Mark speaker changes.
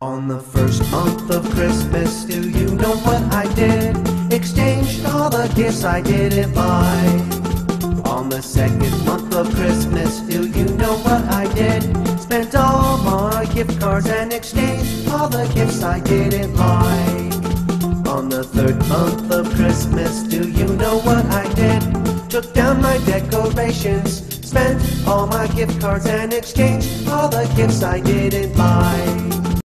Speaker 1: On the first month of Christmas, do you know what I did? Exchanged all the gifts I didn't buy. On the second month of Christmas, do you know what I did? Spent all my gift cards and exchanged all the gifts I didn't like. On the third month of Christmas, do you know what I did? Took down my decorations, spent all my gift cards and exchanged all the gifts I didn't buy.